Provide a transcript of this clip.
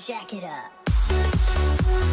jack it up.